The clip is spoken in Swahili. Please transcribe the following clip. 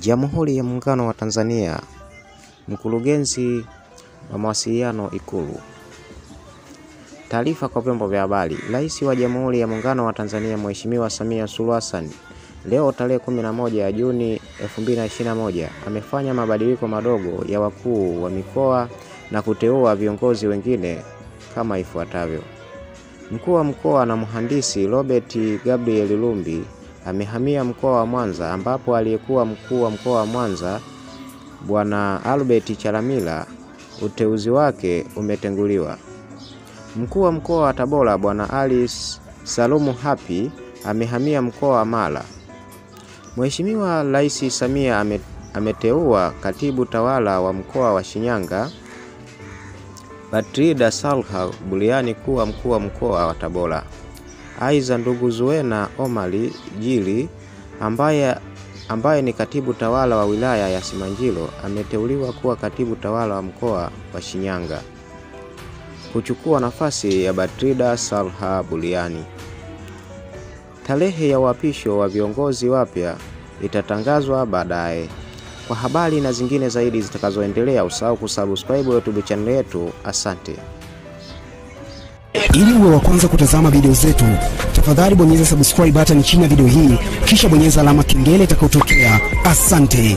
Jamhuri ya Muungano wa Tanzania, Mkurugenzi wa Mawasiliano Ikulu. Taarifa kwa vyombo vya habari. Rais wa Jamhuri ya Muungano wa Tanzania Mheshimiwa Samia Suluhu Hassan leo tarehe 11 ya Juni 2021 amefanya mabadiliko madogo ya wakuu wa mikoa na kuteua viongozi wengine kama ifuatavyo. Mkuu wa mkoa na mhandisi Robert Gabriel Lumbi amehamia mkoa wa Mwanza ambapo aliyekuwa mkuu wa mkoa wa Mwanza Bwana Albert Chalamila uteuzi wake umetenguliwa. Mkuu wa mkoa wa Tabora Bwana Alice Salumu Hapi amehamia mkoa wa Mara. Mheshimiwa Rais Samia ame, ameteua katibu tawala wa mkoa wa Shinyanga Batrida Salha Buliani kuwa mkuu wa mkoa wa Tabora. Aidha, ndugu Zuena Omari Jili ambaye, ambaye ni katibu tawala wa wilaya ya Simanjiro ameteuliwa kuwa katibu tawala wa mkoa wa Shinyanga kuchukua nafasi ya Batrida Salha Buliani. Tarehe ya uapisho wa viongozi wapya itatangazwa baadaye. Kwa habari na zingine zaidi zitakazoendelea, usahau kusubscribe YouTube channel yetu. Asante. Ili uwe wa kwanza kutazama video zetu, tafadhali bonyeza subscribe button chini ya video hii, kisha bonyeza alama kengele itakayotokea. Asante.